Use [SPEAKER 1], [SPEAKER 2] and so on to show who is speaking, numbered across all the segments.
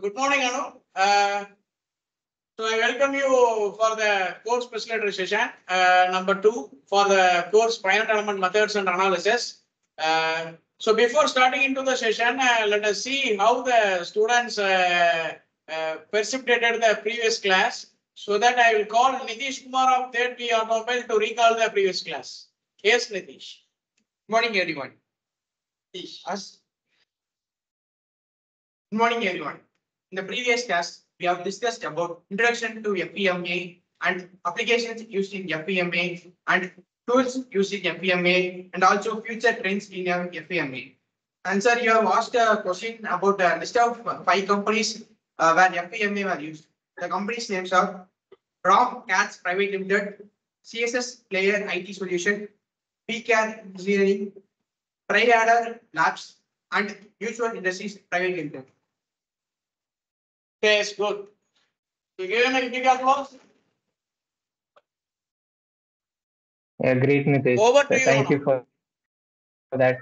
[SPEAKER 1] Good morning, Anu. Uh, so I welcome you for the course facilitator session, uh, number two for the course finite element methods and analysis. Uh, so before starting into the session, uh, let us see how the students uh, uh, precipitated the previous class. So that I will call Nitish Kumar of third P automobile to recall the previous class. Yes, Nitish.
[SPEAKER 2] Morning, everyone. Good morning, everyone. In the previous class, we have discussed about introduction to FEMA and applications used in FEMA and tools used in FEMA and also future trends in FEMA. And sir, you have asked a question about a list of five companies uh, where FEMA were used. The companies names are ROM Cats Private Limited, CSS Player IT Solution, PCAD Engineering, Triadder Labs, and Mutual Industries Private Limited.
[SPEAKER 1] Yes, good. You give him a big applause.
[SPEAKER 3] Yeah, great, Nitish.
[SPEAKER 1] Over to you,
[SPEAKER 3] Thank you for that.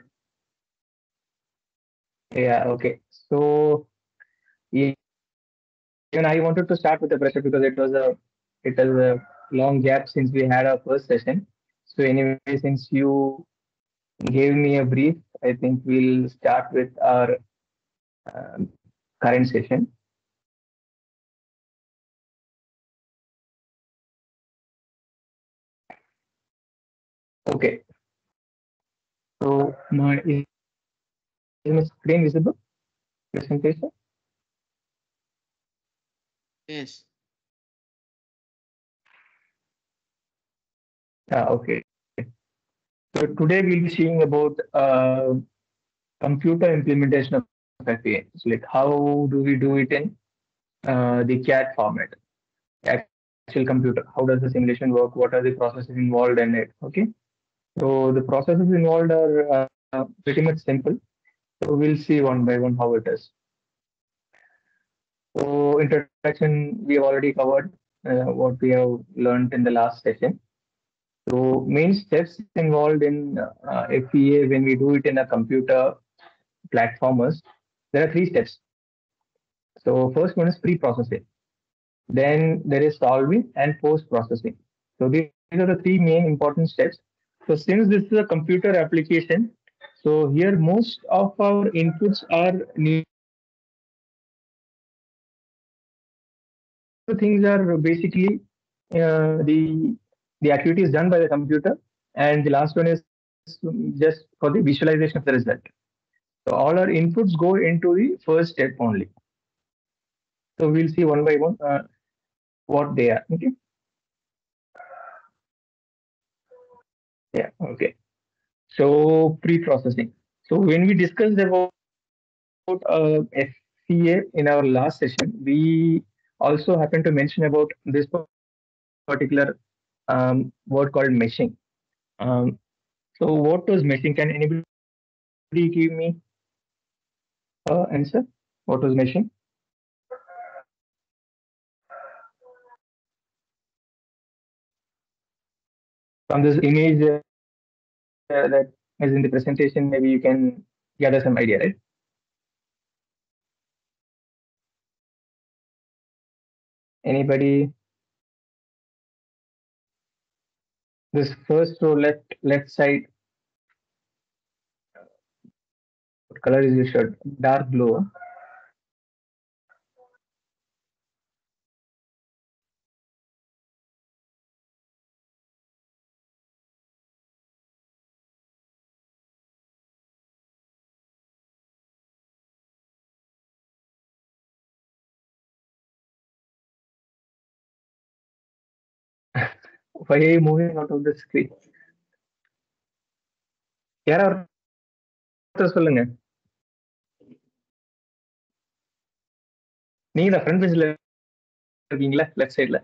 [SPEAKER 3] Yeah, okay. So e- even I wanted to start with the pressure because it was a it was a long gap since we had our first session. So anyway, since you gave me a brief, I think we'll start with our um, current session. Okay. So my is is my screen visible? Presentation?
[SPEAKER 1] Yes.
[SPEAKER 3] Ah, okay. So today we'll be seeing about uh, computer implementation of FEA. So like how do we do it in uh, the CAD format? Actual computer. How does the simulation work? What are the processes involved in it? Okay. So the processes involved are uh, pretty much simple. So we'll see one by one how it is. So introduction we already covered uh, what we have learned in the last session. So main steps involved in uh, FEA when we do it in a computer platformers, there are three steps. So first one is pre-processing. Then there is solving and post-processing. So these are the three main important steps. So since this is a computer application, so here most of our inputs are new things are basically uh, the the activity is done by the computer and the last one is just for the visualization of the result. So all our inputs go into the first step only. So we'll see one by one uh, what they are. Okay. Yeah. Okay. So pre-processing. So when we discussed about uh, FEA in our last session, we also happened to mention about this particular um, word called meshing. Um, so what was meshing? Can anybody give me uh, answer? What was meshing? From this image uh, that is in the presentation, maybe you can gather some idea, right? Anybody? This first row left left side. What color is your shirt? Dark blue. Why are you moving out of the screen? யாரா ஒருத்தர் சொல்லுங்க நீங்க தான் front பெஞ்சில் இருக்கீங்களா left சைடில்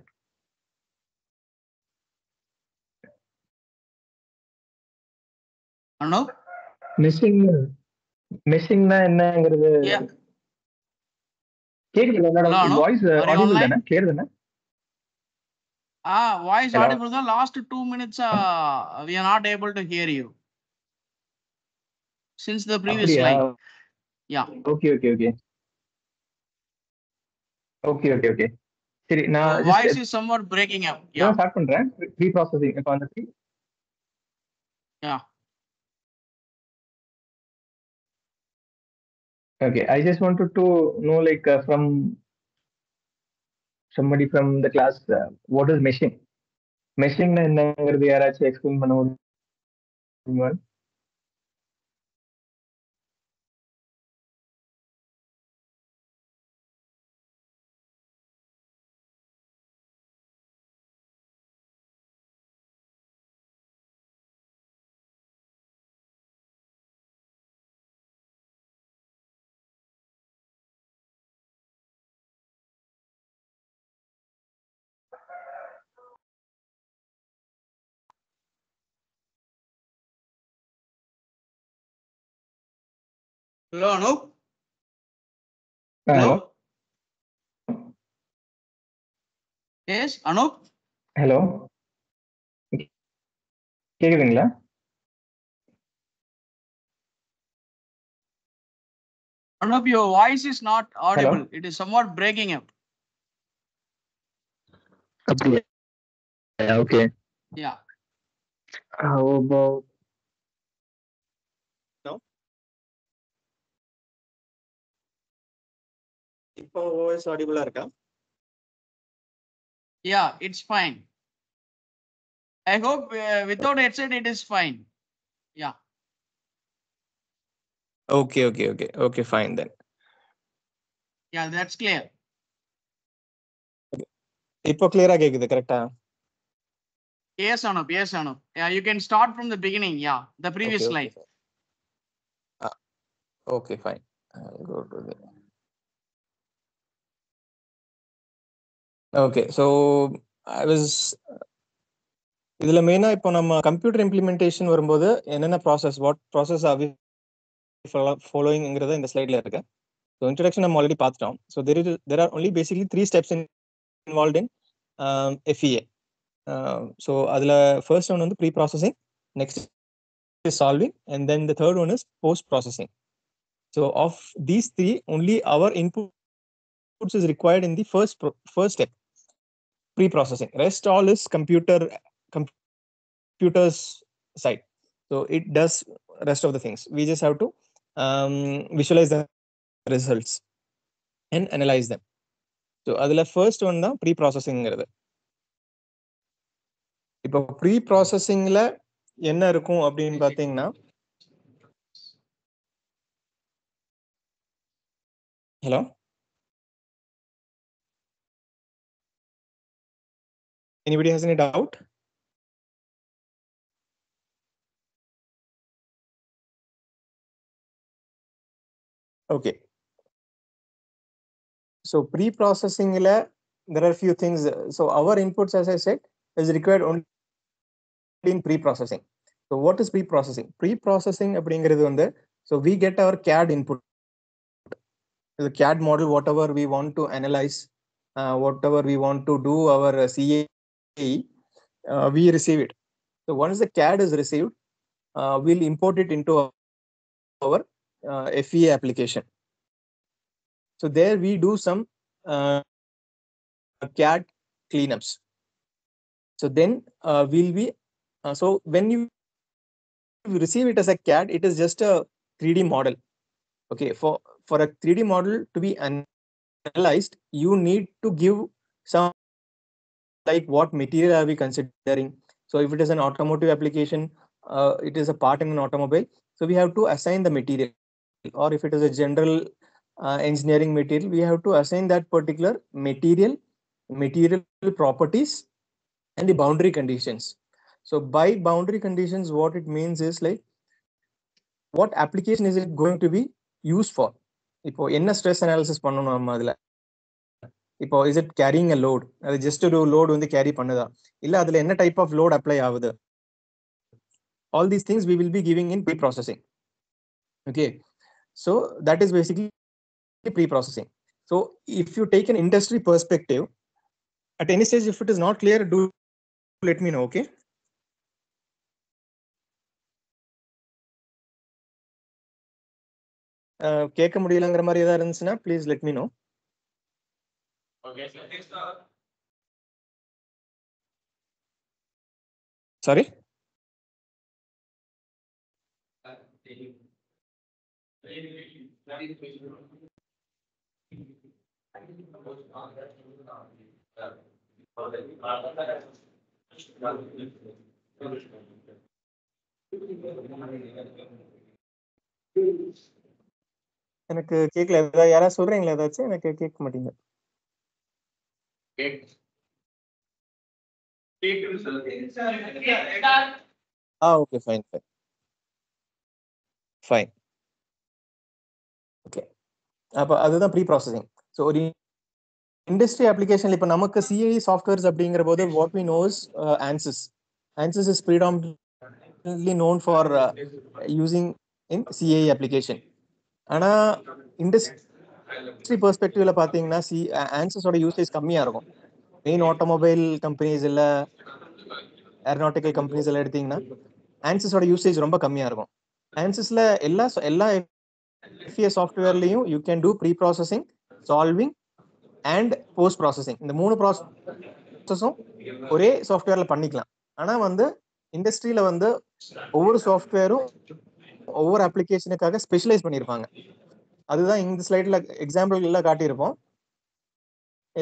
[SPEAKER 1] Anu?
[SPEAKER 3] Missing மிஸ்ஸிங்னா என்னங்கிறது. கேக்குது என்னோட? Voice
[SPEAKER 1] audible?
[SPEAKER 3] தானே கிளியர் தானே
[SPEAKER 1] Ah, voice
[SPEAKER 3] Hello.
[SPEAKER 1] audible. The last two minutes, uh, we are not able to hear you. Since the previous
[SPEAKER 3] அப்படியா
[SPEAKER 1] slide. Yeah.
[SPEAKER 3] Okay okay okay okay okay okay சரி நான்
[SPEAKER 1] Voice is somewhat breaking up. Yeah,
[SPEAKER 3] start பண்றேன் pre processing இப்போ அந்த pre-
[SPEAKER 1] yeah.
[SPEAKER 3] Okay, I just wanted to know, like, uh, from somebody from the class, uh, what is meshing? Meshing னா என்னங்கிறது யாராச்சும் explain பண்ண முடியுமா
[SPEAKER 1] Hello, Anup?
[SPEAKER 3] Hello
[SPEAKER 1] Yes, Anup?
[SPEAKER 3] Hello கேக்குதுங்களா
[SPEAKER 1] Anup, your voice is not audible. It is somewhat breaking up.
[SPEAKER 3] அப்படியா okay
[SPEAKER 1] Yeah.
[SPEAKER 3] how about
[SPEAKER 4] இப்போ voice ஆடிபிளா இருக்கா
[SPEAKER 1] Yeah, it's fine. I hope uh, without headset it is fine.
[SPEAKER 4] Okay okay okay okay fine then
[SPEAKER 1] Yeah, that's clear.
[SPEAKER 4] இப்போ கிளியரா கேக்குது கரெக்டா
[SPEAKER 1] Yes, Anup. Yes, Anup. Yeah, you can start from the beginning. Yeah, the previous slide.
[SPEAKER 4] Okay fine go to the okay so I was இதுல மெயினா இப்போ நம்ம computer implementation வரும்போது என்னென்ன ப்ராசஸ் வாட் ப்ராசஸ் ஆர் ஃபாலோயிங்கிறத இந்த ஸ்லைட்ல இருக்கு. ஸோ இன்ட்ரடக்ஷன் நம்ம ஆல்ரெடி பார்த்துட்டோம். So there is there are only basically three steps involve in FEA so அதில் ஃபர்ஸ்ட் ஒன் வந்து pre processing next is solving and then the third one is post processing so of these three only our inputs is required in the first pro- first step pre-processing rest all is computer com- computers side so it does rest of the things we just have to um, visualize the results and analyze them so அதுல first one தான் pre ப்ராசஸிங்கிறது இப்போ pre ப்ராசஸிங்ல என்ன இருக்கும் அப்படின்னு பார்த்தீங்கன்னா hello anybody has any doubt okay so pre-processing la there are few things uh, so our inputs as i said is required only in pre-processing so what is pre-processing pre-processing அப்படிங்கிறது வந்து so we get our cad input the cad model whatever we want to analyze uh, whatever we want to do our uh, ca uh, we receive it. So once the CAD is received, uh, we'll import it into our uh, FEA application. So there we do some uh, CAD cleanups. So then uh, we'll be uh, so when you receive it as a CAD, it is just a 3D model. Okay, for for a 3D model to be analyzed, you need to give some like what material are we considering so if it is an automotive application uh, it is a part in an automobile so we have to assign the material or if it is a general uh, engineering material we have to assign that particular material material properties and the boundary conditions so by boundary conditions what it means is like what application is it going to be used for இப்போ என்ன stress analysis பண்ணணும் நம்ம அதுல இப்போ is it carrying a load அது just ஒரு load வந்து carry பண்ணுதா? இல்ல அதுல என்ன டைப் ஆஃப் லோட் அப்ளை ஆகுது? All these things we will be giving in pre processing okay so that is basically pre processing so if you take an industry perspective at any stage if it is not clear do let me know okay கேட்க முடியலங்கிற மாதிரி ஏதாவது இருந்துச்சுன்னா please let me
[SPEAKER 1] know
[SPEAKER 4] sorry எனக்கு கேட்கல ஏதாவது யாராவது சொல்றீங்களா ஏதாச்சும்? எனக்கு கேட்க மாட்டீங்க. ஆ okay fine fine fine okay அப்போ அதுதான் ப்ரீ ப்ராசஸிங் ஸோ ஒரு இண்டஸ்ட்ரி அப்ளிகேஷன் இப்போ நமக்கு சிஐ சாஃப்ட்வேர்ஸ் அப்படிங்கிற போது what we knows Ansys Ansys is predominantly known for using in CI application ஆனால் இண்டஸ்ட்ரி பெர்ஸ்பெக்டிவ்ல பாத்தீங்கன்னா சி ஆன்சர்ஸோட யூசேஜ் கம்மியாக இருக்கும். மெயின் ஆட்டோமொபைல் கம்பெனிஸ் இல்ல ஏரோநாட்டிக்கல் கம்பெனிஸ் எல்லாம் எடுத்தீங்கன்னா ஆன்சஸோட யூசேஜ் ரொம்ப கம்மியாக இருக்கும். ஆன்சஸ்ல எல்லா எல்லா FA சாஃப்ட்வேர்லயும் you can do pre processing solving and post processing இந்த மூணு ப்ராசஸும் ஒரே சாஃப்ட்வேர்ல பண்ணிக்கலாம். ஆனா வந்து இண்டஸ்ட்ரியில வந்து ஒவ்வொரு சாஃப்ட்வேரும் ஒவ்வொரு அப்ளிகேஷனுக்காக ஸ்பெஷலைஸ் பண்ணியிருப்பாங்க அதுதான் இந்த ஸ்லைட்ல எக்ஸாம்பிள் எல்லாம் காட்டியிருப்போம்.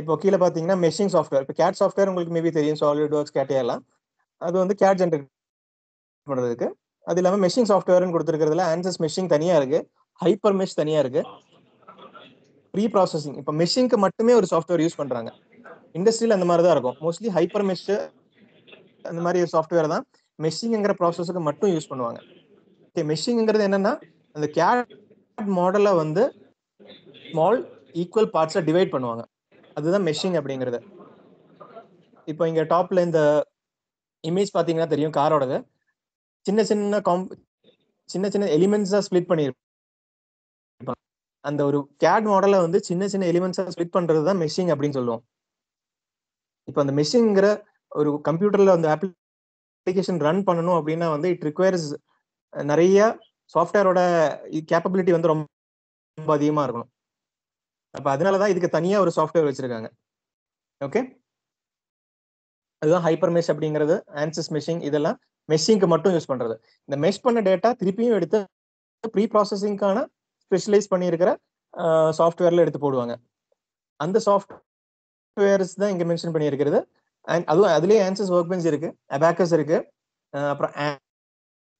[SPEAKER 4] இப்போ கீழே பார்த்தீங்கன்னா மெஷிங் சாஃப்ட்வேர் இப்போ கேட் சாஃப்ட்வேர் உங்களுக்கு மேபி தெரியும். சாலிட் ஒர்க்ஸ் கேட்டே எல்லாம். அது வந்து கேட் ஜென்ரேட் பண்ணுறதுக்கு அது இல்லாமல் மெஷிங் சாஃப்ட்வேர்னு கொடுத்துருக்கிறதுல ஆன்சஸ் மெஷிங் தனியாக இருக்கு. ஹைப்பர் மெஷ் தனியாக இருக்கு. ப்ரீ ப்ராசஸிங் இப்போ மெஷிங்க்கு மட்டுமே ஒரு சாஃப்ட்வேர் யூஸ் பண்ணுறாங்க இண்டஸ்ட்ரியில் அந்த மாதிரி தான் இருக்கும். மோஸ்ட்லி ஹைப்பர் மெஷ் அந்த மாதிரி சாஃப்ட்வேர் தான் மெஷிங்கிற ப்ராசஸுக்கு மட்டும் யூஸ் பண்ணுவாங்க. ஓகே மெஷிங்கிறது என்னன்னா அந்த கேட் மாடலை வந்து ஸ்மால் ஈக்குவல் பார்ட்ஸை டிவைட் பண்ணுவாங்க. அதுதான் மெஷிங் அப்படிங்கிறது. இப்போ இங்கே டாப்பில் இந்த இமேஜ் பார்த்தீங்கன்னா தெரியும் காரோடது. சின்ன சின்ன காம் சின்ன சின்ன எலிமெண்ட்ஸாக ஸ்ப்ளிட் பண்ணிருப்பாங்க. அந்த ஒரு கேட் மாடலை வந்து சின்ன சின்ன எலிமெண்ட்ஸாக ஸ்ப்ளிட் பண்ணுறது தான் மெஷிங் அப்படின்னு சொல்லுவோம். இப்போ அந்த மெஷிங்கிற ஒரு கம்ப்யூட்டரில் அந்த அப்ளிகேஷன் ரன் பண்ணணும் அப்படின்னா வந்து இட் ரிக்வயர்ஸ் நிறைய சாஃப்ட்வேரோட கேப்பபிலிட்டி வந்து ரொம்ப ரொம்ப அதிகமா இருக்கணும். அப்ப அதனாலதான் இதுக்கு தனியா ஒரு சாஃப்ட்வேர் வச்சிருக்காங்க. ஓகே அதுதான் ஹைப்பர் மெஷ் அப்படிங்கிறது ஆன்சஸ் மெஷிங் இதெல்லாம் மெஷிங்க்கு மட்டும் யூஸ் பண்றது. இந்த மெஷ் பண்ண டேட்டா திருப்பியும் எடுத்து ப்ரீ ப்ராசஸிங்கான ஸ்பெஷலைஸ் பண்ணியிருக்கிற சாஃப்ட்வேர்ல எடுத்து போடுவாங்க. அந்த சாஃப்ட்வேர்ஸ் தான் இங்க மென்ஷன் பண்ணியிருக்கிறது. அண்ட் அதுவும் அதுலயே ஆன்சஸ் ஒர்க் பெஞ்ச் இருக்கு அபாக்கஸ் இருக்கு அப்புறம்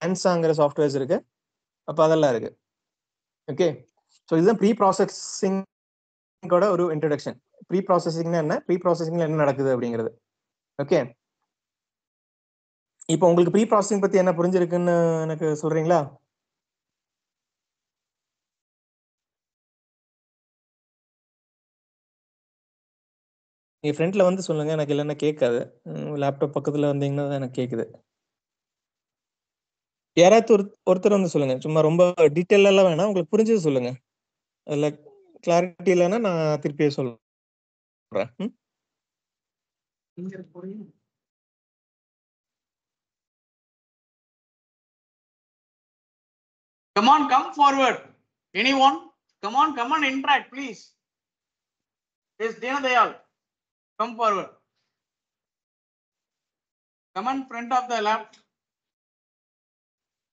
[SPEAKER 4] ஆன்சாங்கிற சாஃப்ட்வேர்ஸ் இருக்கு. அப்போ அதெல்லாம் இருக்கு. ஓகே ஸோ இதுதான் ப்ரீ ப்ராசஸிங்கோட ஒரு இன்ட்ரடக்ஷன் ப்ரீ ப்ராசஸிங்னா என்ன? ப்ரீ ப்ராசஸிங்ல என்ன நடக்குது அப்படிங்கிறது. ஓகே இப்போ உங்களுக்கு ப்ரீ ப்ராசஸிங் பத்தி என்ன புரிஞ்சிருக்குன்னு எனக்கு சொல்றீங்களா? என் ஃப்ரண்ட்ல வந்து சொல்லுங்க. எனக்கு இல்லைன்னா கேட்காது. லேப்டாப் பக்கத்துல வந்தீங்கன்னா தான் எனக்கு கேட்குது. யாராச்சும் ஒரு ஒருத்தர் வந்து சொல்லுங்க சும்மா ரொம்ப டீட்டெயில் எல்லாம் வேணாம் உங்களுக்கு புரிஞ்சது சொல்லுங்க அதுல கிளாரிட்டி இல்லைன்னா நான் திருப்பியே சொல்றேன் ம்?
[SPEAKER 1] Come on, come forward. Anyone? Come on, come on, interact, please. Yes, Dina Dayal, come forward. Come on, front of the lab.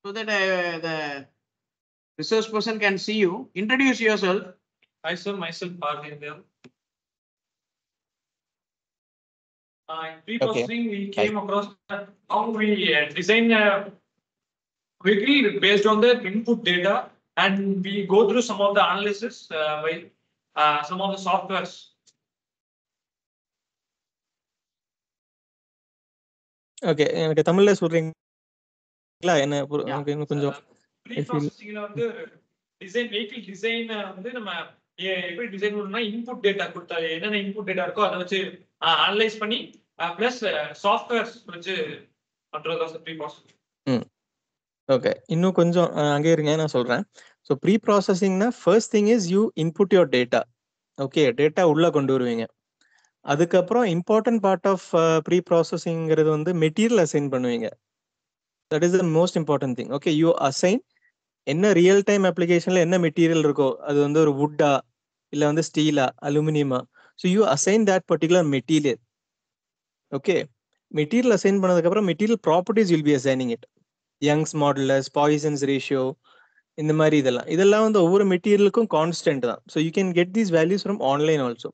[SPEAKER 1] So that uh, the resource person can see you. Introduce yourself.
[SPEAKER 5] Hi, sir. Myself, Parvinder. Uh, in pre-processing, we came across that how we uh, design a query based on the input data and we go through some of the analysis uh, by uh, some of the softwares.
[SPEAKER 4] Okay எனக்கு தமிழ்ல சொல்றீங்களா என்ன. எனக்கு இன்னும் கொஞ்சம்
[SPEAKER 5] வந்து design vehicle design வந்து நம்ம எப்படி டிசைன் பண்ணணும்னா இன்புட் டேட்டா கொடுத்தா என்னென்ன இன்புட் டேட்டா இருக்கோ அதை வச்சு அனலைஸ் பண்ணி பிளஸ் சாஃப்ட்வேர்ஸ் வச்சு பண்றது ப்ரீ ப்ராசஸ்
[SPEAKER 4] ஓகே இன்னும் கொஞ்சம் அங்கே இருங்க நான் சொல்றேன். So pre ப்ராசஸிங்னா first thing is you input your data okay data உள்ள கொண்டு வருவீங்க. அதுக்கப்புறம் இம்பார்ட்டன்ட் பார்ட் ஆஃப் ப்ரீ ப்ராசஸிங்கிறது வந்து மெட்டீரியல் அசைன் பண்ணுவீங்க. That is the most important thing okay you assign என்ன ரியல் டைம் அப்ளிகேஷன்ல என்ன மெட்டீரியல் இருக்கோ அது வந்து ஒரு வுட்டா இல்லை வந்து ஸ்டீலா அலுமினியமா so you assign that particular material okay material assign பண்ணதுக்கப்புறம் material properties will be assigning it Young's modulus Poisson's ratio இந்த மாதிரி இதெல்லாம். இதெல்லாம் வந்து ஒவ்வொரு மெட்டீரியலுக்கும் கான்ஸ்டன்ட் தான். So you can get these values from online also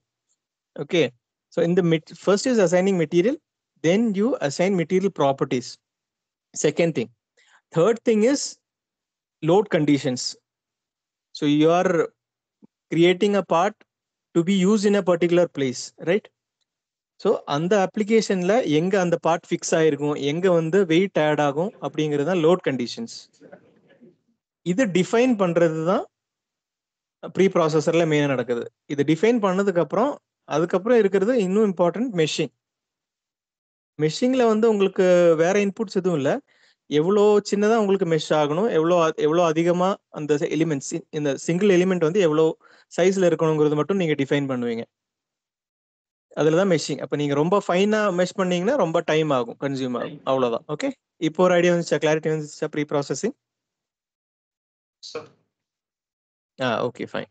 [SPEAKER 4] okay so இந்த first is assigning material then you assign material properties second thing third thing is load conditions. So you are creating a part to be used in a particular place, right? So அந்த அப்ளிகேஷன்ல எங்கே அந்த part fix ஆகிருக்கும் எங்கே வந்து wait add ஆகும்? அப்படிங்கிறது தான் லோட் கண்டிஷன்ஸ் இது டிஃபைன் பண்ணுறது தான் ப்ரீ ப்ராசஸர்ல மெயினாக நடக்குது. இது டிஃபைன் பண்ணதுக்கப்புறம் அதுக்கப்புறம் இருக்கிறது இன்னும் இம்பார்ட்டன்ட் மெஷின் மெஷிங்ல வந்து உங்களுக்கு வேற இன்புட்ஸ் எதுவும் இல்லை. எவ்வளோ சின்னதா உங்களுக்கு மெஷ் ஆகணும் எவ்வளோ எவ்வளோ அதிகமா அந்த எலிமெண்ட்ஸ் இந்த சிங்கிள் எலிமெண்ட் வந்து எவ்வளோ சைஸ்ல இருக்கணுங்கிறது மட்டும் நீங்க டிஃபைன் பண்ணுவீங்க. அதுல தான் மெஷிங் அப்ப நீங்க ரொம்ப ஃபைனா மெஷ் பண்ணீங்கன்னா ரொம்ப டைம் ஆகும் கன்சியூம் ஆகும். அவ்வளவுதான். ஓகே இப்போ ஒரு ஐடியா வந்துச்சா? கிளாரிட்டி வந்துச்சா? Pre processing ah okay fine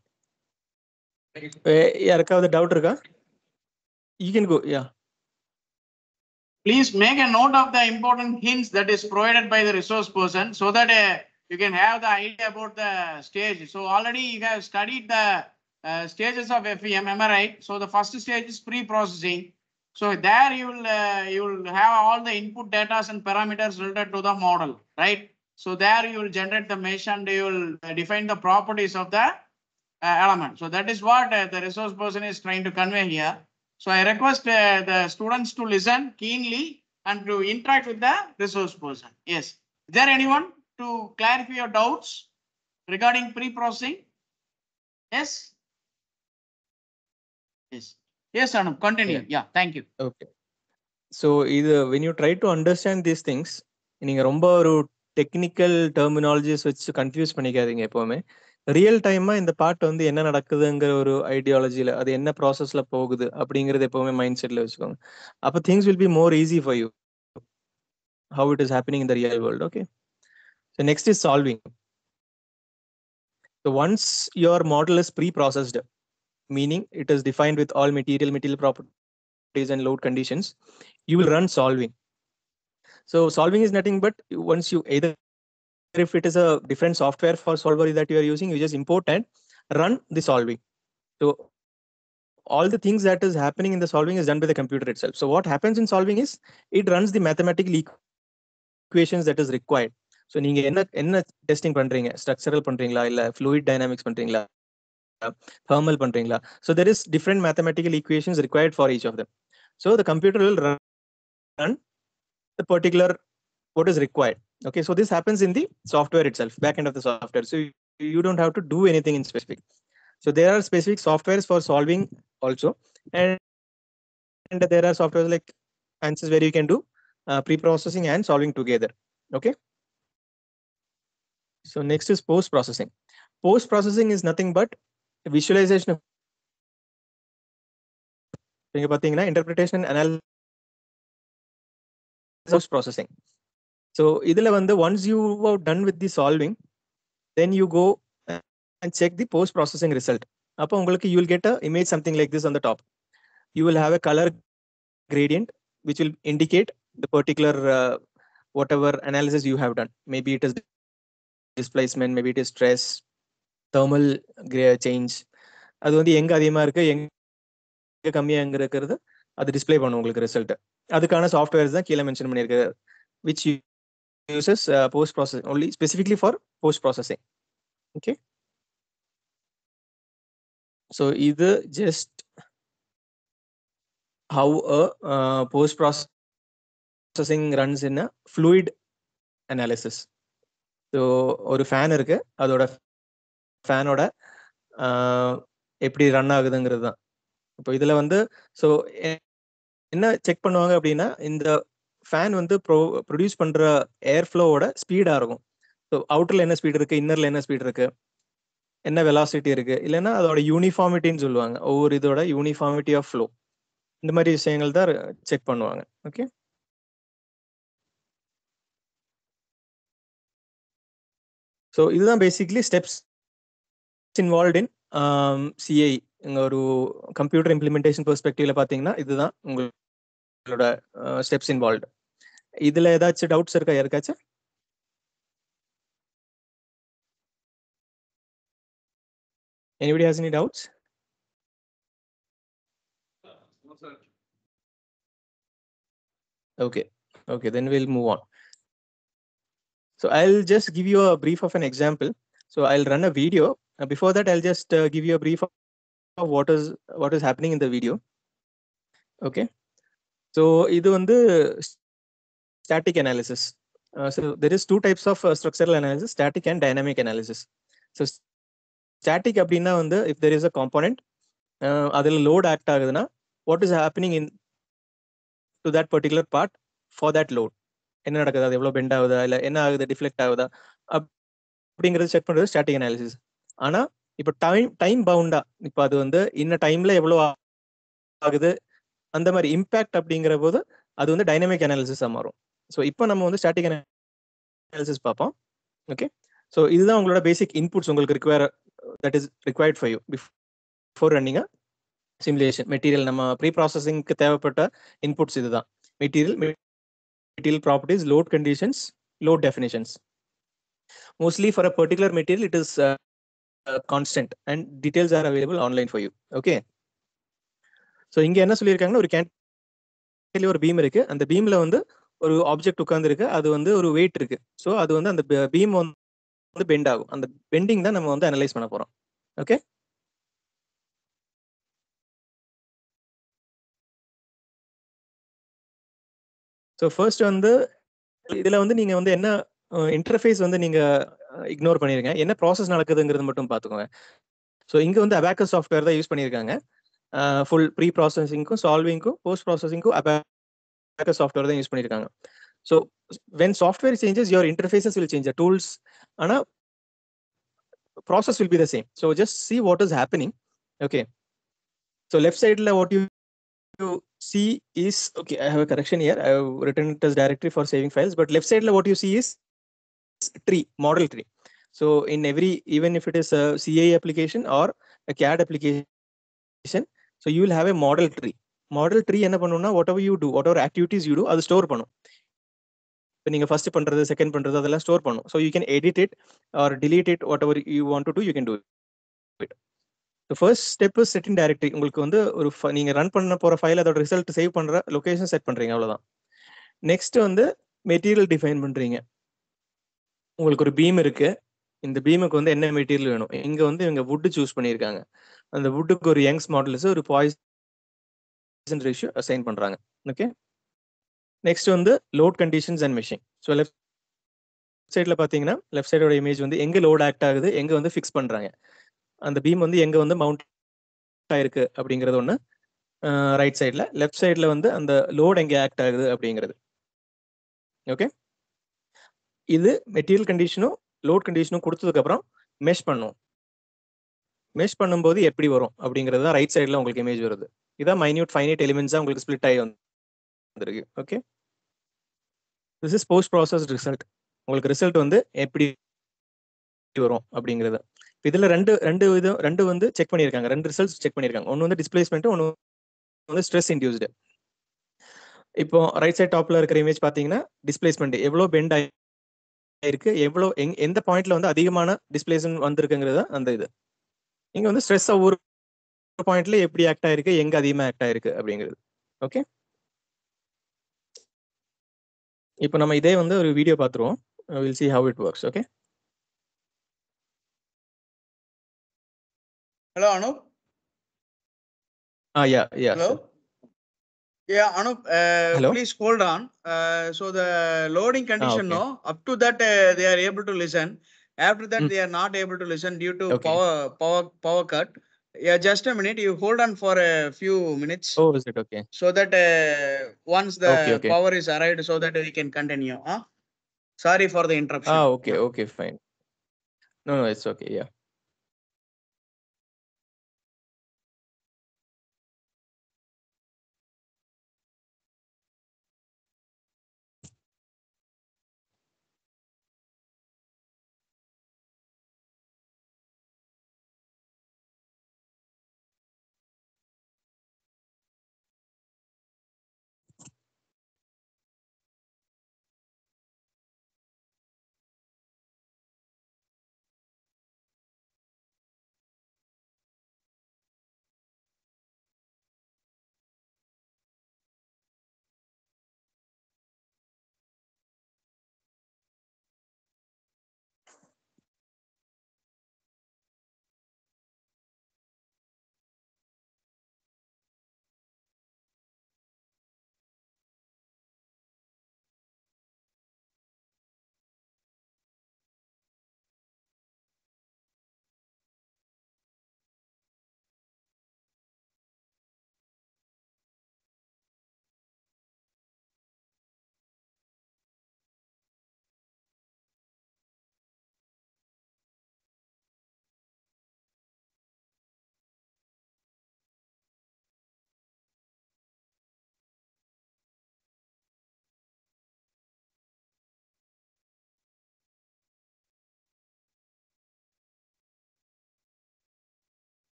[SPEAKER 4] யாருக்காவது டவுட் இருக்கா? You can go yeah
[SPEAKER 1] please make a note of the important hints that is provided by the resource person so that uh, you can have the idea about the stage. So already you have studied the uh, stages of FEM, am I right? So the first stage is pre-processing. So there you will uh, you will have all the input data and parameters related to the model, right? So there you will generate the mesh and you will uh, define the properties of the uh, element. So that is what uh, the resource person is trying to convey here. So I request uh, the students to listen keenly and to interact with the resource person. Yes. Is there anyone to clarify your doubts regarding pre-processing? Yes. Yes. Yes, Anup, continue. Yeah. yeah, thank you.
[SPEAKER 4] Okay. So either when you try to understand these things, நீங்க ரொம்ப technical technical which confuse confuse பண்ணிக்காதீங்க real டைமா இந்த part வந்து என்ன நடக்குதுங்கிற ஒரு ஐடியாலஜில அது என்ன ப்ராசஸ்ல போகுது அப்படிங்கறது எப்பவுமே மைண்ட் செட்ல வச்சுக்கோங்க அப்போ things will be more easy for you how it is happening in the real world okay so next is solving so once your model is pre processed meaning it is defined with all material material properties and load conditions you will run solving so solving is nothing but once you either if it is a different software for solver that you are using you just import and run the solving so all the things that is happening in the solving is done by the computer itself so what happens in solving is it runs the mathematical equations that is required so நீங்க என்ன என்ன testing பண்றீங்க structural பண்றீங்களா இல்ல fluid dynamics பண்றீங்களா thermal பண்றீங்களா so there is different mathematical equations required for each of them so the computer will run, run the particular what is required okay so this happens in the software itself back end of the software so you, you don't have to do anything in specific so there are specific softwares for solving also and, and there are softwares like answers where you can do uh, pre-processing and solving together okay so next is post processing post processing is nothing but visualization of நீங்க பாத்தீங்கன்னா interpretation analysis processing so இதில் வந்து once you done with the solving then you go and check the post processing result அப்போ உங்களுக்கு you will get a image something like this on the top you will have a colour gradient which will indicate the particular uh, whatever analysis you have done. Maybe it is displacement maybe it is stress thermal change அது வந்து எங்க அதிகமா இருக்கு எங்க கம்மியா எங்க இருக்கிறது அது டிஸ்ப்ளே பண்ணும் உங்களுக்கு ரிசல்ட் அதுக்கான சாஃப்ட்வேர்ஸ் தான் கீழே மென்ஷன் பண்ணியிருக்கு which uses uh, post processing only specifically for post processing okay so either just how a uh, post processing runs in a fluid analysis so ஒரு ஃபேன் இருக்கு அதோட ஃபேனோட எப்படி ரன் ஆகுதுங்கிறது தான் இப்போ இதில் வந்து ஸோ என்ன செக் பண்ணுவாங்க அப்படின்னா இந்த ஃபேன் வந்து ப்ரோ ப்ரொடியூஸ் பண்ற ஏர் ஃப்ளோவோட ஸ்பீடா இருக்கும். ஸோ அவுட்டர்ல என்ன ஸ்பீட் இருக்கு இன்னர்ல என்ன ஸ்பீட் இருக்கு என்ன வெலாசிட்டி இருக்கு இல்லைன்னா அதோட யூனிஃபார்மிட்டின்னு சொல்லுவாங்க. ஒவ்வொரு இதோட யூனிஃபார்மிட்டி ஆஃப் ஃப்ளோ இந்த மாதிரி விஷயங்கள் தான் செக் பண்ணுவாங்க. ஓகே ஸோ இதுதான் basically steps involve in CI ஒரு கம்ப்யூட்டர் இம்ப்ளிமெண்டேஷன் பெர்ஸ்பெக்டிவ்ல பார்த்தீங்கன்னா இதுதான் உங்களோட uh, ஸ்டெப்ஸ் இன்வால்வ்டு இதுல ஏதாச்சும் டவுட்ஸ் இருக்கா யாருக்காச்சும் anybody has any doubts okay okay then we'll move on so i'll just give you a brief of an example so i'll run a video Uh, before that i'll just uh, give you a brief of of what is what is happening in the video okay so இது வந்து static analysis uh, so there is two types of uh, structural analysis static and dynamic analysis so static அப்படின்னா வந்து if there is a component uh, அதில் load act ஆகுதுன்னா what is happening in to that particular part for that load என்ன நடக்குது அது எவ்வளவு bend ஆகுதா இல்ல என்ன ஆகுது டிஃப்ளெக்ட் ஆகுதா அப்~ அப்படிங்கறது செக் பண்றது ஸ்டாட்டிக் அனாலிசிஸ் ஆனா இப்போ டைம் டைம் பவுண்டா இப்போ அது வந்து இன்ன டைம்ல எவ்வளவு ஆ- ஆகுது அந்த மாதிரி இம்பாக்ட் அப்படிங்கிற போது அது வந்து டைனமிக் அனாலிசிஸா மாறும் ஸோ இப்போ நம்ம வந்து ஸ்டாட்டிக் அனாலிசிஸ் பார்ப்போம். ஓகே ஸோ இதுதான் உங்களோட பேசிக் இன்புட்ஸ் உங்களுக்கு require that is required for you before running simulation material நம்ம ப்ரீ ப்ராசஸிங்க்கு தேவைப்பட்ட இன்புட்ஸ் இதுதான். Material material properties load conditions load definitions. Mostly for a particular material it is constant and constant are available online for you okay so இங்கே என்ன சொல்லியிருக்காங்கன்னா ஒரு can ஒரு beam இருக்கு. அந்த பீம்ல வந்து ஒரு ஆப்ஜெக்ட் உட்காந்துருக்கு அது வந்து ஒரு வெயிட் இருக்கு. ஸோ அது வந்து அந்த பீம் வந்து பெண்ட் ஆகும். அந்த பெண்டிங் தான் நம்ம வந்து அனலைஸ் பண்ண போறோம். ஓகே ஸோ ஃபர்ஸ்ட் வந்து இதுல வந்து நீங்க வந்து என்ன இன்டர்ஃபேஸ் வந்து நீங்க இக்னோர் பண்ணிருங்க. என்ன ப்ராசஸ் நடக்குதுங்கிறது மட்டும் பார்த்துக்கோங்க. ஸோ இங்க வந்து அபாக்கஸ் சாஃப்ட்வேர் தான் யூஸ் பண்ணியிருக்காங்க ஃபுல் ப்ரீ ப்ராசஸிங்க்கும் சால்விங்க்கும் போஸ்ட் ப்ராசஸிங்க்கும் அபாக்கஸ் சாஃப்ட்வேர் தான் யூஸ் பண்ணியிருக்காங்க so when software changes your interfaces will change tools ஆனால் process will be the same so just see what is happening okay so left சைடில் what you you see is okay i have a correction here i have written it as directory for saving files but left side what you see is tree model tree so in every even if it is a ca application or a cad application so you will have a model tree Model tree என்ன பண்ணும்னா whatever you do whatever activities you do அது store பண்ணும். இப்போ நீங்கள் first பண்ணுறது second பண்ணுறது அதெல்லாம் store பண்ணும். So you can edit it or delete it whatever you want to you can do it first step setting directory உங்களுக்கு வந்து ஒரு நீங்கள் ரன் பண்ண போகிற ஃபைல் அதோட ரிசல்ட் சேவ் பண்ணுற லொக்கேஷன் செட் பண்ணுறீங்க அவ்வளோதான் நெக்ஸ்ட் வந்து மெட்டீரியல் டிஃபைன் பண்ணுறீங்க உங்களுக்கு ஒரு பீம் இருக்கு. இந்த பீமுக்கு வந்து என்ன மெட்டீரியல் வேணும்? இங்க வந்து இவங்க வுட்டு சூஸ் பண்ணியிருக்காங்க. அந்த வுட்டுக்கு ஒரு யங்ஸ் மாடல்ஸ் ஒரு பாய்ஸ் பாய்சன் ரேஷியோ அசைன் பண்றாங்க. ஓகே நெக்ஸ்ட் வந்து load conditions and meshing so left சைட்ல பாத்தீங்கன்னா லெஃப்ட் சைடோட இமேஜ் வந்து எங்க லோட் ஆக்ட் ஆகுது எங்கே வந்து ஃபிக்ஸ் பண்றாங்க. அந்த பீம் வந்து எங்க வந்து மவுண்ட் ஆயிருக்கு அப்படிங்கிறது ஒன்று ரைட் சைடில் லெஃப்ட் சைடில் வந்து அந்த லோட் எங்கே ஆக்ட் ஆகுது அப்படிங்கிறது. ஓகே இது மெட்டீரியல் கண்டிஷனும் லோட் கண்டிஷனும் கொடுத்ததுக்கப்புறம் மெஷ் பண்ணும். மெஷ் பண்ணும்போது எப்படி வரும் அப்படிங்கிறது தான் ரைட் சைடில் உங்களுக்கு இமேஜ் வருது. இதான் மைன்யூட் ஃபைனைட் எலிமெண்ட்ஸாக உங்களுக்கு ஸ்பிளிட் ஆகி வந்துருக்கு. Okay this is post process result உங்களுக்கு ரிசல்ட் வந்து எப்படி வரும் அப்படிங்கிறது. இதில் ரெண்டு ரெண்டு இது ரெண்டு வந்து செக் பண்ணியிருக்காங்க. ரெண்டு ரிசல்ட்ஸ் செக் பண்ணியிருக்காங்க. ஒன்று வந்து டிஸ்பிளேஸ்மெண்ட் ஒன்று வந்து ஸ்ட்ரெஸ் இன்டியூஸ்டு இப்போ ரைட் சைட் டாப்ல இருக்கிற இமேஜ் பார்த்தீங்கன்னா டிஸ்பிளேஸ்மெண்ட் எவ்வளோ பெண்ட் ஆயிருக்கு எவ்வளோ எங் எந்த பாயிண்ட்ல வந்து அதிகமான டிஸ்பிளேஸ்மெண்ட் வந்திருக்குங்கிறது அந்த இது. இங்கே வந்து ஸ்ட்ரெஸ்ஸை ஊர் பாயிண்ட்ல எப்படி ஆக்ட் ஆயிருக்கு எங்க அதிகமா ஆக்ட் ஆயிருக்கு அப்படிங்கிறது ஓகே இப்போ நம்ம இதே வந்து ஒரு வீடியோ பார்த்துருவோம் will see how it works okay
[SPEAKER 1] Hello, Anup.
[SPEAKER 4] Ah yeah yeah
[SPEAKER 1] Hello. Yeah, Anup, uh,
[SPEAKER 4] Hello.
[SPEAKER 1] please hold on. Uh, so the loading condition,
[SPEAKER 4] okay.
[SPEAKER 1] no, up to that, uh, they are able to listen. After that,
[SPEAKER 4] Mm.
[SPEAKER 1] they are not able to listen due to
[SPEAKER 4] Okay.
[SPEAKER 1] power, power, power cut. Yeah, just a minute. You hold on for a few minutes.
[SPEAKER 4] Oh, is it okay?
[SPEAKER 1] So that uh, once the
[SPEAKER 4] okay, okay.
[SPEAKER 1] power is arrived, so that we can continue. Huh? Sorry for the interruption.
[SPEAKER 4] Ah, okay, okay, fine. No, no, it's okay. Yeah.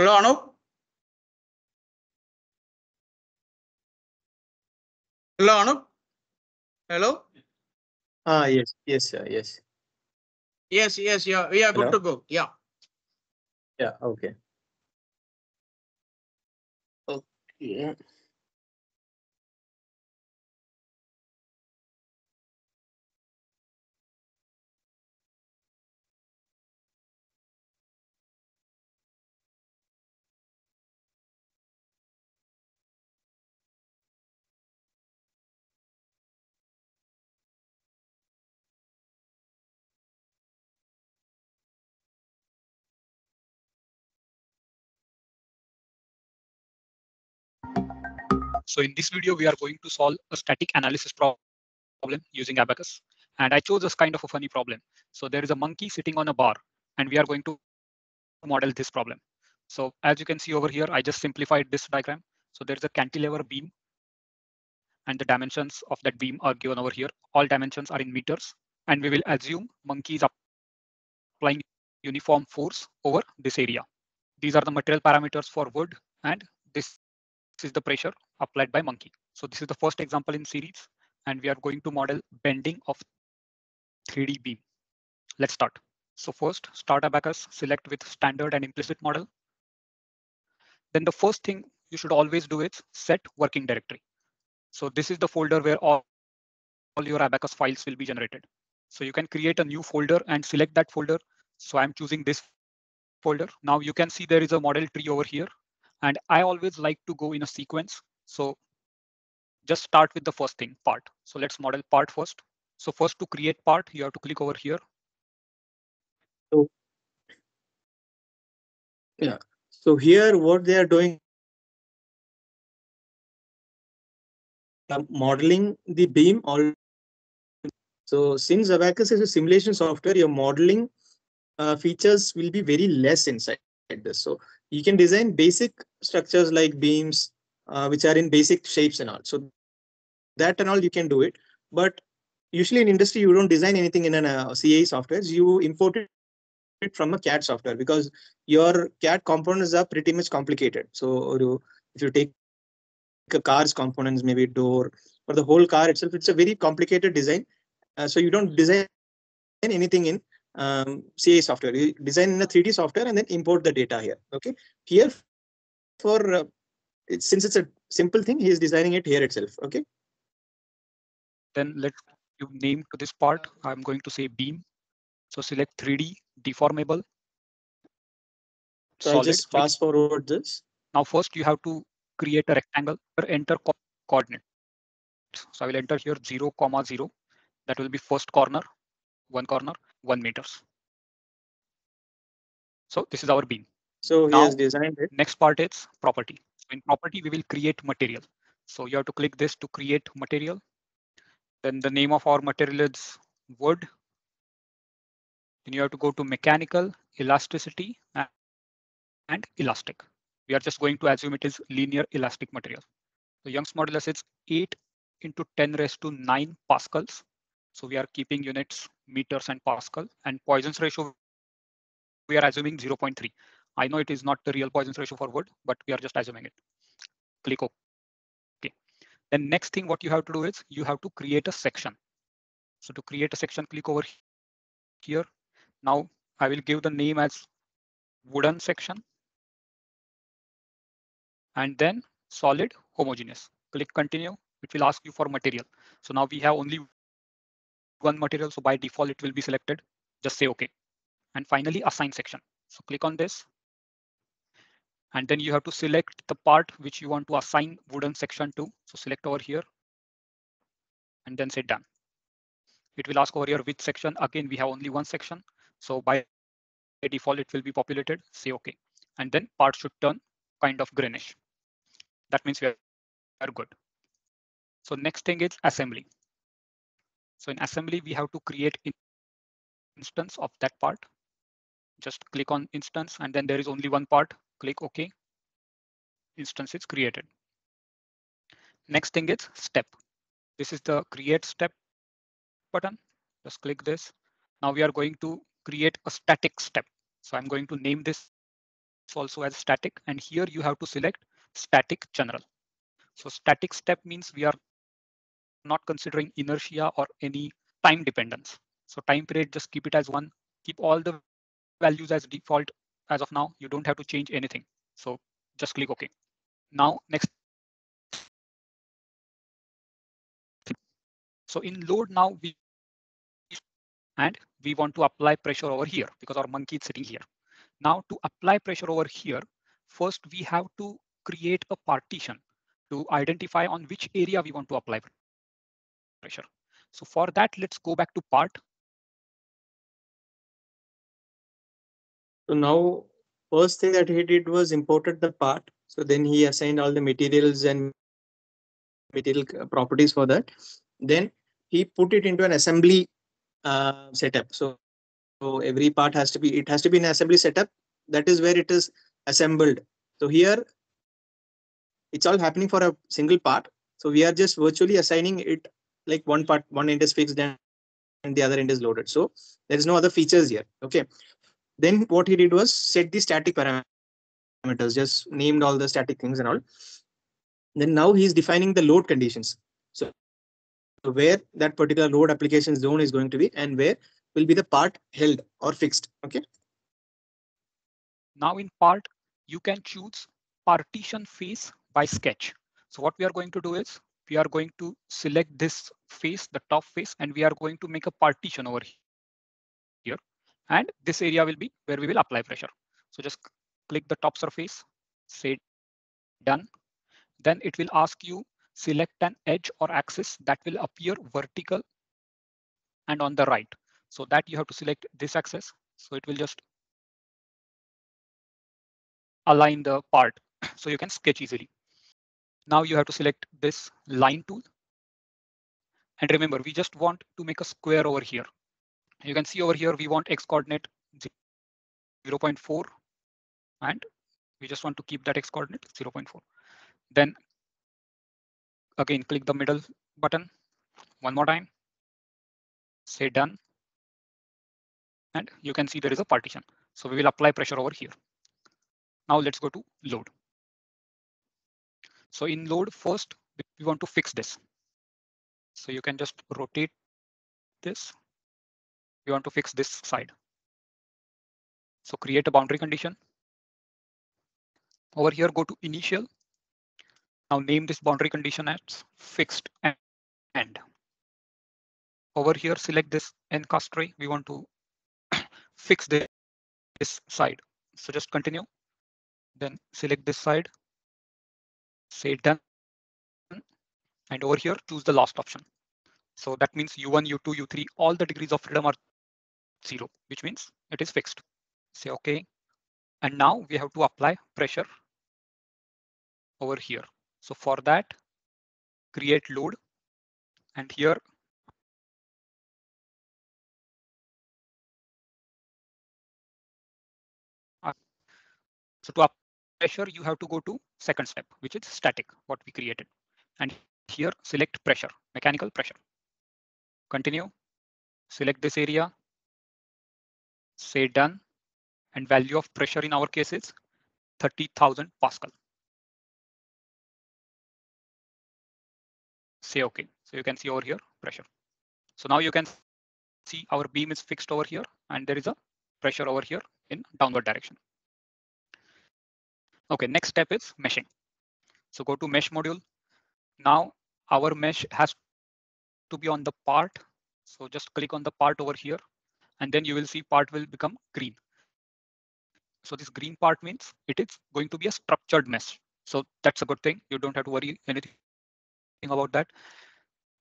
[SPEAKER 1] Hello, Anup? Hello, Anup? Hello?
[SPEAKER 4] Ah, yes, yes, sir, yes.
[SPEAKER 1] Yes, yes, yeah, we are good
[SPEAKER 4] Hello?
[SPEAKER 1] to go. Yeah.
[SPEAKER 4] Yeah, okay. Okay.
[SPEAKER 6] So in this video, we are going to solve a static analysis problem using Abaqus. And I chose this kind of a funny problem. So there is a monkey sitting on a bar and we are going to model this problem. So as you can see over here, I just simplified this diagram. So there's a cantilever beam and the dimensions of that beam are given over here. All dimensions are in meters and we will assume monkey is applying uniform force over this area. These are the material parameters for wood and this is the pressure applied by monkey. So this is the first example in series and we are going to model bending of 3D beam. Let's start. So first start Abaqus, select with standard and implicit model. Then the first thing you should always do is set working directory. So this is the folder where all, all your Abaqus files will be generated. So you can create a new folder and select that folder. So I'm choosing this folder. Now you can see there is a model tree over here. And I always like to go in a sequence. So just start with the first thing, part. So let's model part first. So first to create part, you have to click over here.
[SPEAKER 4] So, Yeah. So here, what they are doing. uh, Modeling the beam all. So since Abaqus is a simulation software, your modeling uh, features will be very less inside this. So you can design basic structures like beams, uh, which are in basic shapes and all. So that and all you can do it. But usually in industry, you don't design anything in an uh, CA software. You import it from a CAD software because your CAD components are pretty much complicated. So if you take a car's components, maybe door or the whole car itself, it's a very complicated design. Uh, so you don't design anything in um, CA software. You design in a 3D software and then import the data here. Okay. Here for uh, it, since it's a simple thing, he is designing it here itself. Okay.
[SPEAKER 6] Then let you name to this part. I'm going to say beam. So select 3D deformable.
[SPEAKER 4] So I'll just fast forward this.
[SPEAKER 6] Now first you have to create a rectangle, or enter co- coordinate. So I will enter here 0, comma 0. That will be first corner, one corner, one meters. So this is our beam.
[SPEAKER 4] So he
[SPEAKER 6] Now-
[SPEAKER 4] has designed it.
[SPEAKER 6] Next part is property. In property, we will create material. So you have to click this to create material. Then the name of our material is wood. Then you have to go to mechanical, elasticity, and elastic. We are just going to assume it is linear elastic material. The Young's modulus is 8 into 10 raised to 9 pascals. So we are keeping units meters and pascal and Poisson's ratio, we are assuming 0.3. I know it is not the real Poisson's ratio for wood, but we are just assuming it. Click OK. Then next thing what you have to do is you have to create a section. So to create a section, click over here. Now I will give the name as wooden section. And then solid homogeneous. Click continue. It will ask you for material. So now we have only one material. So by default, it will be selected. Just say OK. And finally, assign section. So click on this. And then you have to select the part which you want to assign wooden section to. So select over here. And then say done. It will ask over here which section. Again, we have only one section. So by default, it will be populated. Say OK. And then part should turn kind of greenish. That means we are, are good. So next thing is assembly. So in assembly, we have to create in- instance of that part. Just click on instance and then there is only one part. Click OK. Instance is created. Next thing is step. This is the create step button. Just click this. Now we are going to create a static step. So I'm going to name this also as static. And here you have to select static general. So static step means we are not considering inertia or any time dependence. So time period, just keep it as one. Keep all the values as default as of now. You don't have to change anything. So just click OK. Now next. So in load now we and we want to apply pressure over here because our monkey is sitting here. Now to apply pressure over here, first we have to create a partition to identify on which area we want to apply pressure. So for that, let's go back to part.
[SPEAKER 4] So now, first thing that he did was imported the part. So then he assigned all the materials and material properties for that. Then he put it into an assembly uh, setup. So, so every part has to be, it has to be an assembly setup. That is where it is assembled. So here, it's all happening for a single part. So we are just virtually assigning it like one part, one end is fixed and, the other end is loaded. So there is no other features here. Okay. Then what he did was set the static parameters, just named all the static things and all. Then now he's defining the load conditions. So where that particular load application zone is going to be and where will be the part held or fixed. Okay.
[SPEAKER 6] Now in part, you can choose partition face by sketch. So what we are going to do is we are going to select this face, the top face, and we are going to make a partition over here. And this area will be where we will apply pressure. So just click the top surface, say done. Then it will ask you select an edge or axis that will appear vertical and on the right. So that you have to select this axis. So it will just align the part so you can sketch easily. Now you have to select this line tool. And remember, we just want to make a square over here. You can see over here, we want x coordinate 0.4 and we just want to keep that x coordinate 0.4. Then again, click the middle button one more time, say done. And you can see there is a partition. So we will apply pressure over here. Now let's go to load. So in load first, we want to fix this. So you can just rotate this. We want to fix this side. So create a boundary condition. Over here, go to initial. Now name this boundary condition as fixed end. Over here, select this ENCASTRE. We want to fix this, this side. So just continue. Then select this side say done. And over here, choose the last option. So that means U1, U2, U3, all the degrees of freedom are zero, which means it is fixed. Say OK. And now we have to apply pressure over here. So for that, create load. And here, uh, so to pressure, you have to go to second step, which is static, what we created. And here, select pressure, mechanical pressure. Continue, select this area, say done, and value of pressure in our case is 30,000 Pascal. Say OK. So you can see over here pressure. So now you can see our beam is fixed over here and there is a pressure over here in downward direction. Okay, next step is meshing. So go to mesh module. Now our mesh has to be on the part. So just click on the part over here and then you will see part will become green. So this green part means it is going to be a structured mesh. So that's a good thing. You don't have to worry anything about that.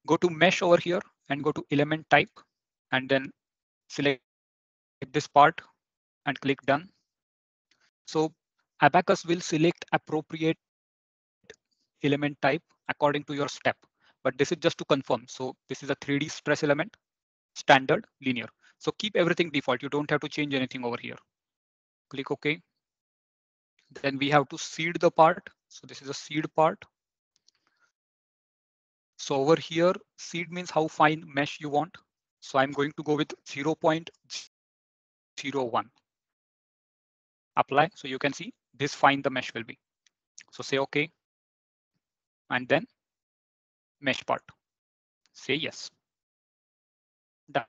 [SPEAKER 6] Go to mesh over here and go to element type and then select this part and click done. So Abaqus will select appropriate element type according to your step. But this is just to confirm. So this is a 3D stress element, standard, linear. So keep everything default. You don't have to change anything over here. Click OK. Then we have to seed the part. So this is a seed part. So over here, seed means how fine mesh you want. So I'm going to go with 0.01. Apply. So you can see this fine the mesh will be. So say OK. And then mesh part. Say yes. Done.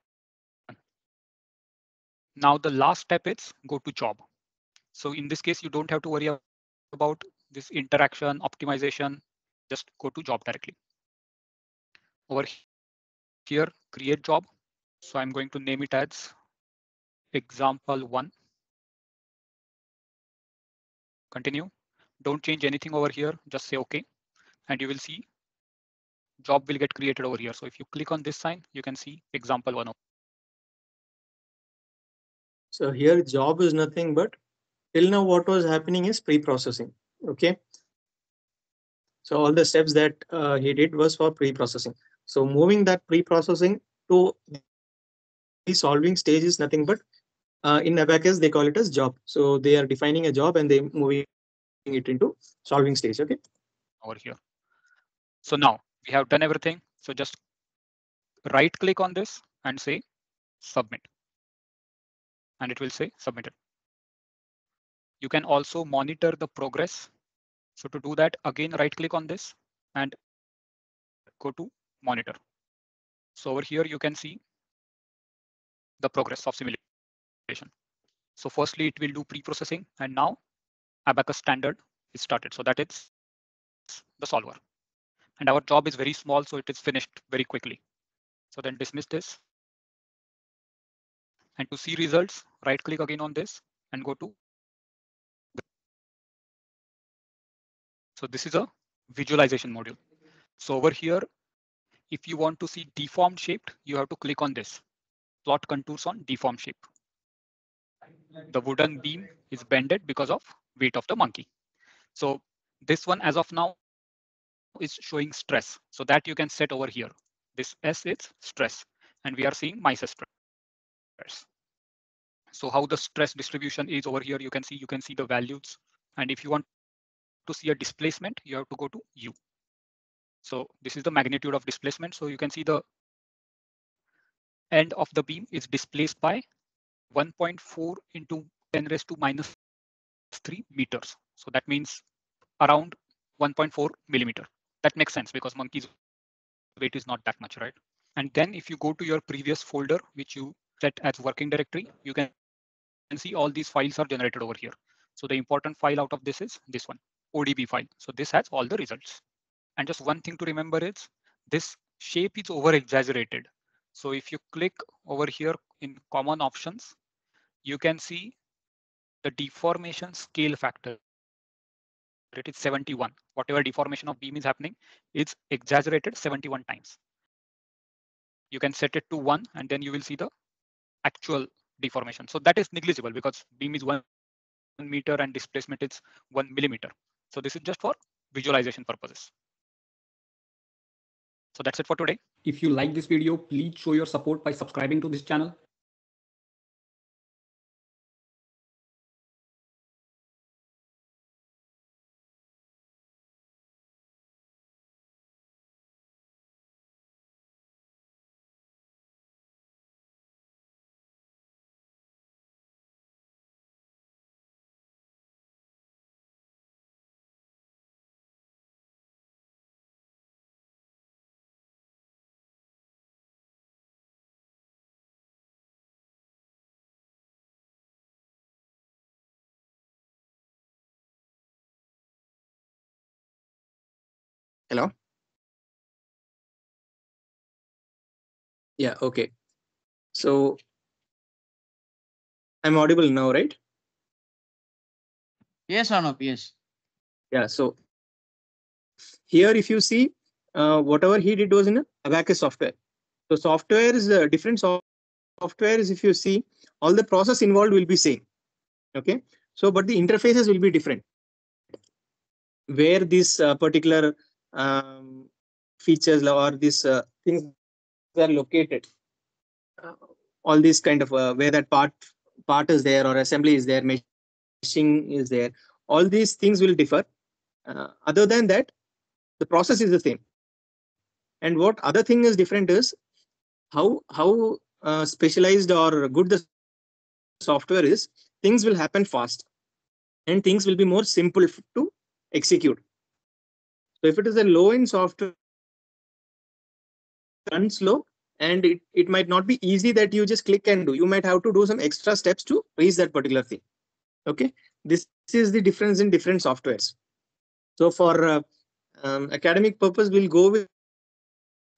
[SPEAKER 6] Now the last step is go to job. So in this case, you don't have to worry about this interaction optimization. Just go to job directly. Over here, create job. So I'm going to name it as example one. Continue. Don't change anything over here. Just say OK. And you will see job will get created over here. So if you click on this sign, you can see example one.
[SPEAKER 4] So here job is nothing but till now what was happening is pre-processing. Okay. So all the steps that uh, he did was for pre-processing. So moving that pre-processing to the solving stage is nothing but uh, in Abaqus, they call it as job. So they are defining a job and they moving it into solving stage. Okay.
[SPEAKER 6] Over here. So now we have done everything. So just right click on this and say submit. And it will say submitted. You can also monitor the progress. So to do that, again, right click on this and go to monitor. So over here, you can see the progress of simulation. So firstly, it will do pre-processing and now Abaqus standard is started. So that is the solver. And our job is very small, so it is finished very quickly. So then dismiss this. And to see results, right click again on this and go to. So this is a visualization module. So over here, if you want to see deformed shaped, you have to click on this. Plot contours on deformed shape. The wooden beam is bended because of weight of the monkey. So this one as of now is showing stress. So that you can set over here. This S is stress and we are seeing Mises stress. So how the stress distribution is over here, you can see, you can see the values. And if you want to see a displacement, you have to go to U. So this is the magnitude of displacement. So you can see the end of the beam is displaced by 1.4 into 10 raised to minus 3 meters. So that means around 1.4 millimeter. That makes sense because monkey's weight is not that much, right? And then if you go to your previous folder, which you set as working directory, you can see all these files are generated over here. So the important file out of this is this one, ODB file. So this has all the results. And just one thing to remember is this shape is over exaggerated. So if you click over here in common options, you can see the deformation scale factor. It is 71. Whatever deformation of beam is happening, it's exaggerated 71 times. You can set it to one and then you will see the actual deformation. So that is negligible because beam is one meter and displacement is one millimeter. So this is just for visualization purposes. So that's it for today.
[SPEAKER 7] If you like this video, please show your support by subscribing to this channel
[SPEAKER 4] Hello? Yeah, okay. So I'm audible now, right?
[SPEAKER 1] Yes, Arnab, yes.
[SPEAKER 4] Yeah, so here if you see, uh, whatever he did was in a Abaqus software. So software is uh, different so- software is if you see, all the process involved will be same. Okay, so but the interfaces will be different. Where this uh, particular um, features or these uh, things are located. Uh, all these kind of uh, where that part part is there or assembly is there, meshing is there. All these things will differ. Uh, other than that, the process is the same. And what other thing is different is how how uh, specialized or good the software is. Things will happen fast. and things will be more simple to execute. So if it is a low end software, run slow and it, it might not be easy that you just click and do. You might have to do some extra steps to reach that particular thing. Okay, this is the difference in different softwares. So for uh, um, academic purpose, we'll go with,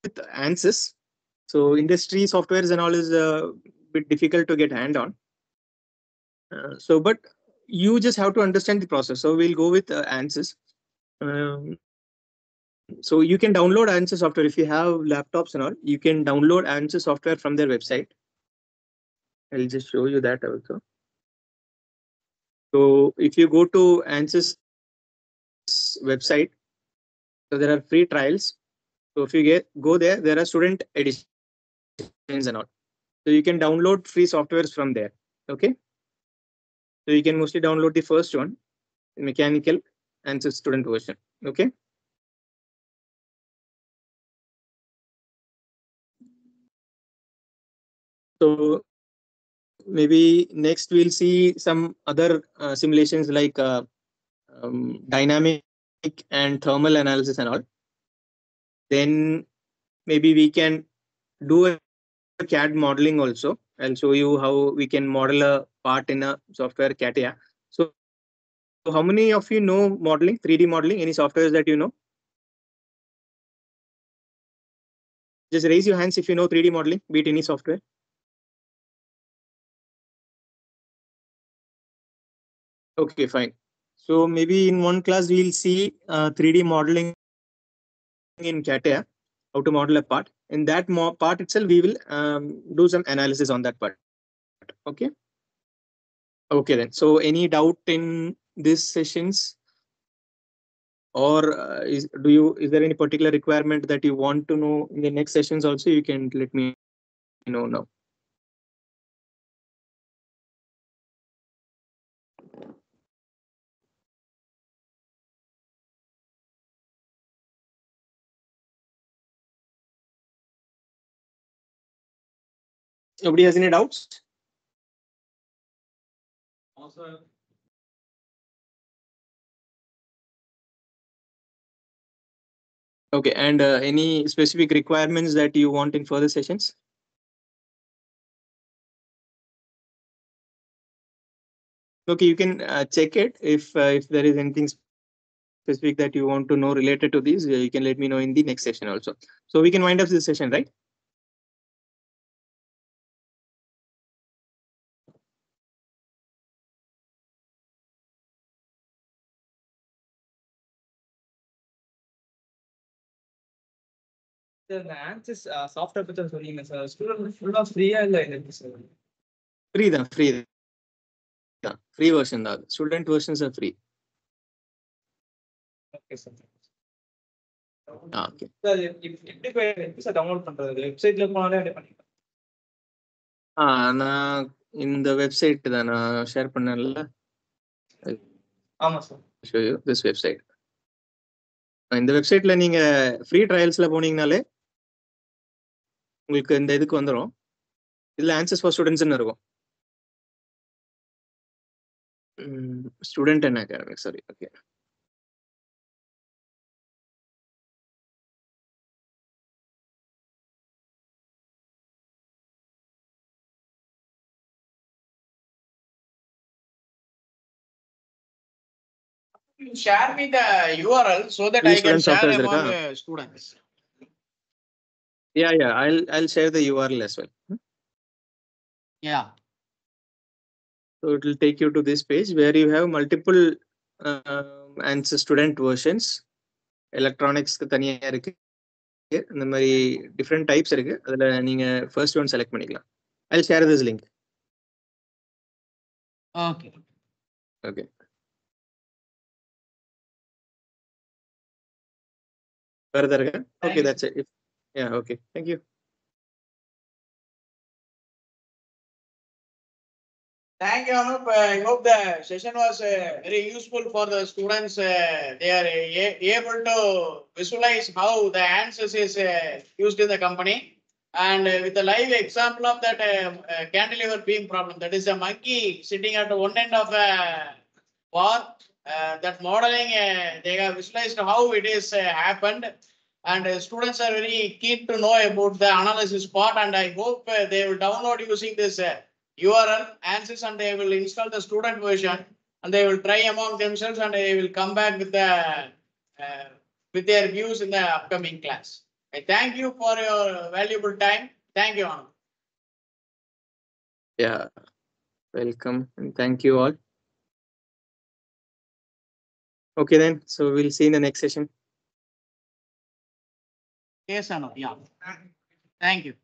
[SPEAKER 4] with ANSYS. So industry softwares and all is a bit difficult to get hand on. Uh, so, but you just have to understand the process. So we'll go with uh, ANSYS. Um, so you can download ANSYS software if you have laptops and all. You can download ANSYS software from their website. I'll just show you that also. So if you go to ANSYS website, so there are free trials. So if you get go there, there are student editions and all. So you can download free softwares from there. Okay. So you can mostly download the first one, mechanical ANSYS student version. Okay. So maybe next we'll see some other uh, simulations like uh, um, dynamic and thermal analysis and all. Then maybe we can do a CAD modeling also. I'll show you how we can model a part in a software CATIA. So, so how many of you know modeling, 3D modeling, any softwares that you know? Just raise your hands if you know 3D modeling, be it any software. Okay, fine. So maybe in one class we'll see uh, 3D modeling in CATIA, how to model a part. In that part itself, we will um, do some analysis on that part. Okay. Okay then. So any doubt in these sessions? Or uh, is do you is there any particular requirement that you want to know in the next sessions also? You can let me know now. Nobody has any doubts?
[SPEAKER 5] Also,
[SPEAKER 4] Okay, and uh, any specific requirements that you want in further sessions? Okay, you can uh, check it if uh, if there is anything specific that you want to know related to these, uh, you can let me know in the next session also. So we can wind up this session, right?
[SPEAKER 8] Sir இந்த Ansys software பத்தி சொன்னீங்க sir student ஃபுல்லா ஃப்ரீயா இல்ல இருக்கு sir
[SPEAKER 4] Free தான் free தான் free version தான்.
[SPEAKER 8] Okay sir
[SPEAKER 4] Ah, okay.
[SPEAKER 8] Sir எப்படி எப்படி சார் டவுன்லோட் பண்றது? வெப்சைட்ல போனாலே அப்படியே பண்ணிக்கலாம்.
[SPEAKER 4] ஆ நான் இந்த வெப்சைட் தான் நான் ஷேர் பண்ணல
[SPEAKER 8] ஆமா சார்
[SPEAKER 4] website. அஹ் இந்த வெப்சைட்ல நீங்க ஃப்ரீ ட்ரையல்ஸ்ல போனீங்கனாலே உங்களுக்கு இந்த இதுக்கு வந்துடும் இதுல ஆன்சர்ஸ் ஃபார் ஸ்டூடெண்ட்ஸ்னு இருக்கும் student and academic sorry
[SPEAKER 1] okay share me the URL so that I can share among students.
[SPEAKER 4] Yeah yeah Jal Jal share the URL as well
[SPEAKER 1] Yeah.
[SPEAKER 4] so it will take you to this page where you have multiple um, answer student versions electronics க்கு தனியா இருக்கு இந்த மாதிரி different types இருக்கு அதுல நீங்க first one select பண்ணிக்கலாம் I share this link
[SPEAKER 1] Okay.
[SPEAKER 4] Okay further okay
[SPEAKER 1] you.
[SPEAKER 4] That's it yeah, okay. Thank you.
[SPEAKER 1] Thank you, Anup. I hope the session was uh, very useful for the students. Uh, they are uh, able to visualize how the ANSYS is uh, used in the company. And uh, with the live example of that um, uh, cantilever beam problem, that is a monkey sitting at one end of a bar. that modeling, they have visualized how it is happened. And uh, students are very keen to know about the analysis part and I hope uh, they will download using this uh, URL ANSYS and they will install the student version and they will try among themselves and they will come back with the uh, with their views in the upcoming class. I thank you for your valuable time. Thank you, Anand.
[SPEAKER 4] Yeah, welcome and thank you all. Okay then, so we'll see in the next session.
[SPEAKER 1] Yes, Anand, yeah. Thank you.